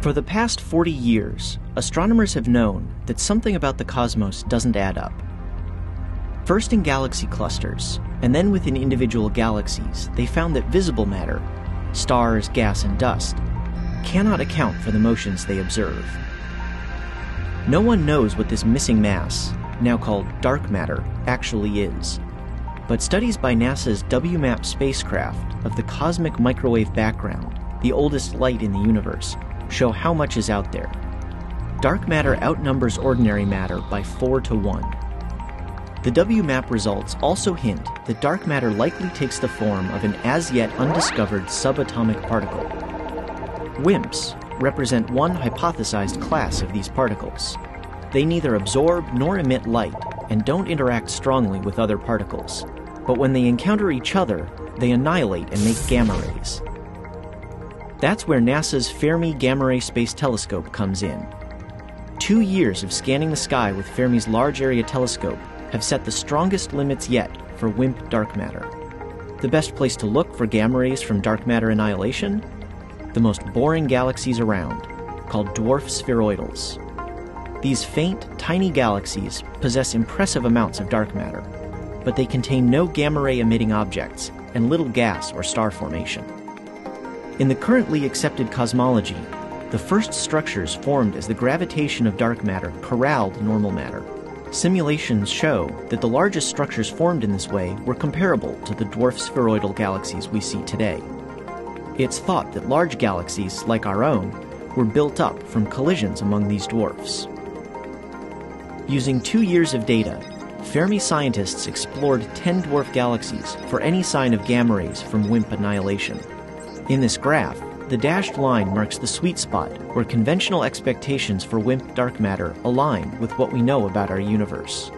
For the past 40 years, astronomers have known that something about the cosmos doesn't add up. First in galaxy clusters, and then within individual galaxies, they found that visible matter, stars, gas, and dust, cannot account for the motions they observe. No one knows what this missing mass, now called dark matter, actually is. But studies by NASA's WMAP spacecraft of the cosmic microwave background, the oldest light in the universe, show how much is out there. Dark matter outnumbers ordinary matter by 4 to 1. The WMAP results also hint that dark matter likely takes the form of an as yet undiscovered subatomic particle. WIMPs represent one hypothesized class of these particles. They neither absorb nor emit light and don't interact strongly with other particles. But when they encounter each other, they annihilate and make gamma rays. That's where NASA's Fermi Gamma Ray Space Telescope comes in. Two years of scanning the sky with Fermi's Large Area Telescope have set the strongest limits yet for WIMP dark matter. The best place to look for gamma rays from dark matter annihilation? The most boring galaxies around, called dwarf spheroidals. These faint, tiny galaxies possess impressive amounts of dark matter, but they contain no gamma ray emitting objects and little gas or star formation. In the currently accepted cosmology, the first structures formed as the gravitation of dark matter corralled normal matter. Simulations show that the largest structures formed in this way were comparable to the dwarf spheroidal galaxies we see today. It's thought that large galaxies, like our own, were built up from collisions among these dwarfs. Using two years of data, Fermi scientists explored 10 dwarf galaxies for any sign of gamma rays from WIMP annihilation. In this graph, the dashed line marks the sweet spot where conventional expectations for WIMP dark matter align with what we know about our universe.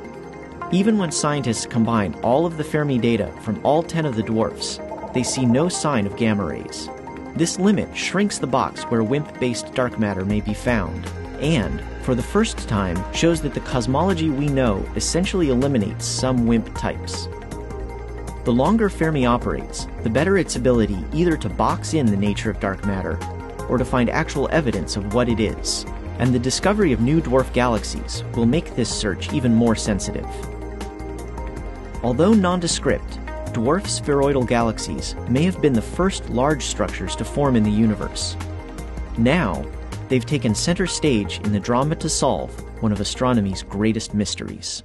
Even when scientists combine all of the Fermi data from all 10 of the dwarfs, they see no sign of gamma rays. This limit shrinks the box where WIMP based dark matter may be found, and, for the first time, shows that the cosmology we know essentially eliminates some WIMP types. The longer Fermi operates, the better its ability either to box in the nature of dark matter or to find actual evidence of what it is. And the discovery of new dwarf galaxies will make this search even more sensitive. Although nondescript, dwarf spheroidal galaxies may have been the first large structures to form in the universe. Now, they've taken center stage in the drama to solve one of astronomy's greatest mysteries.